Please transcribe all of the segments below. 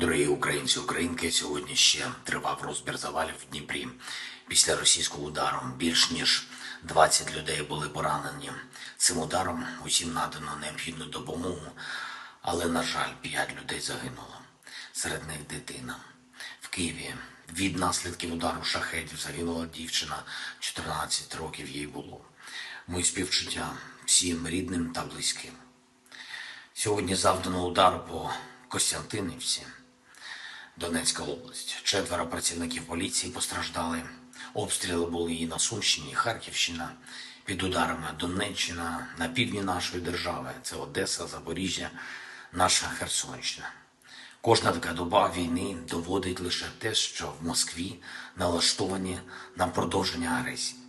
Дорогі українці, українки, сьогодні ще тривав розбір завалів в Дніпрі. Після російського удару більш ніж 20 людей були поранені. Цим ударом усім надано необхідну допомогу, але, на жаль, 5 людей загинуло. Серед них дитина. В Києві від наслідків удару шахедів загинула дівчина, 14 років їй було. Мої співчуття всім рідним та близьким. Сьогодні завдано удару по Костянтинівці, Донецька область. Четверо працівників поліції постраждали. Обстріли були і на Сумщині, і Харківщина. Під ударами Донеччина на півдні нашої держави. Це Одеса, Запоріжжя, наша Херсонщина. Кожна така доба війни доводить лише те, що в Москві налаштовані на продовження агресії.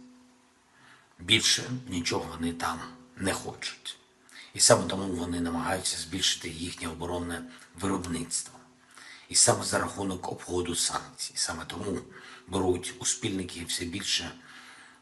Більше нічого вони там не хочуть. І саме тому вони намагаються збільшити їхнє оборонне виробництво. І саме за рахунок обходу санкцій, саме тому беруть у спільники все більше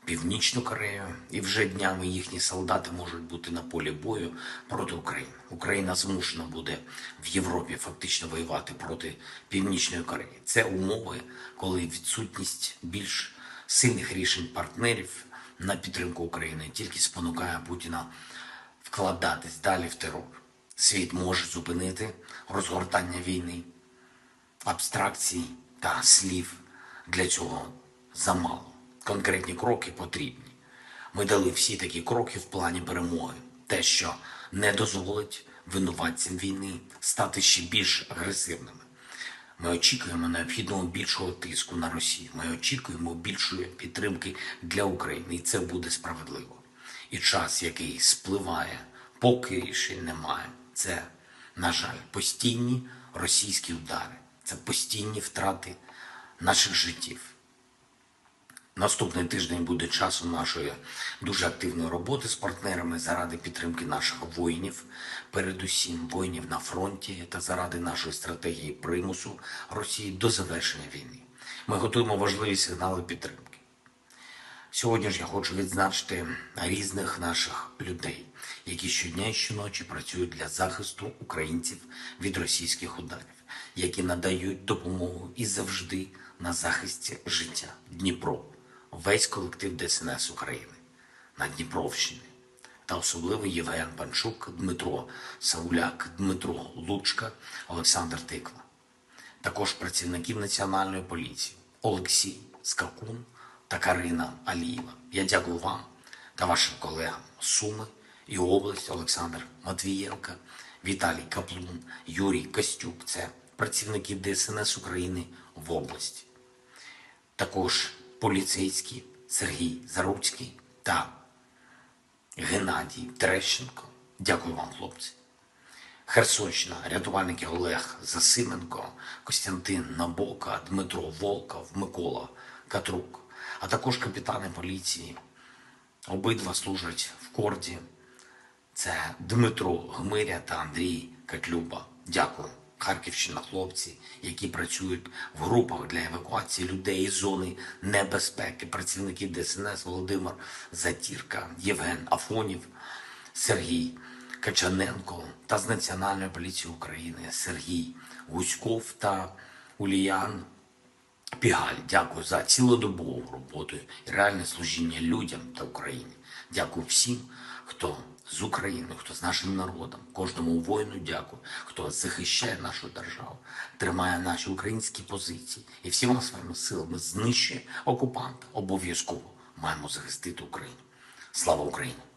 Північну Корею, і вже днями їхні солдати можуть бути на полі бою проти України. Україна змушена буде в Європі фактично воювати проти Північної Кореї. Це умови, коли відсутність більш сильних рішень партнерів на підтримку України тільки спонукає Путіна вкладатись далі в терор. Світ може зупинити розгортання війни, абстракцій та слів для цього замало. Конкретні кроки потрібні. Ми дали всі такі кроки в плані перемоги. Те, що не дозволить винуватцям війни стати ще більш агресивними. Ми очікуємо необхідного більшого тиску на Росію. Ми очікуємо більшої підтримки для України, і це буде справедливо. І час, який спливає, поки рішень немає. Це, на жаль, постійні російські удари, це постійні втрати наших життів. Наступний тиждень буде часом нашої дуже активної роботи з партнерами заради підтримки наших воїнів, передусім воїнів на фронті та заради нашої стратегії примусу Росії до завершення війни. Ми готуємо важливі сигнали підтримки. Сьогодні ж я хочу відзначити різних наших людей, які щодня і щоночі працюють для захисту українців від російських ударів, які надають допомогу і завжди на захисті життя Дніпро, весь колектив ДСНС України на Дніпровщині. Та особливо Євген Панчук, Дмитро Сауляк, Дмитро Лучка, Олександр Тиква також працівників Національної поліції Олексій Скакун та Карина Алієва. Я дякую вам та вашим колегам Суми і область Олександр Матвієнка, Віталій Каплун, Юрій Костюк. Це працівники ДСНС України в області. Також поліцейські Сергій Заруцький та Геннадій Терещенко. Дякую вам, хлопці. Херсонщина, рятувальники Олег Засименко, Костянтин Набока, Дмитро Волков, Микола Катрук, а також капітани поліції. Обидва служать в корді. Це Дмитро Гмиря та Андрій Катлюба. Дякую. Харківщина, хлопці, які працюють в групах для евакуації людей із зони небезпеки, працівники ДСНС Володимир Затірка, Євген Афонів, Сергій Качаненко та з Національної поліції України Сергій Гуськов та Уліян Пігаль. Дякую за цілодобову роботу і реальне служіння людям та Україні. Дякую всім, хто з України, хто з нашим народом, кожному воїну дякую, хто захищає нашу державу, тримає наші українські позиції і всіма своїми силами знищує окупанта. Обов'язково маємо захистити Україну. Слава Україні!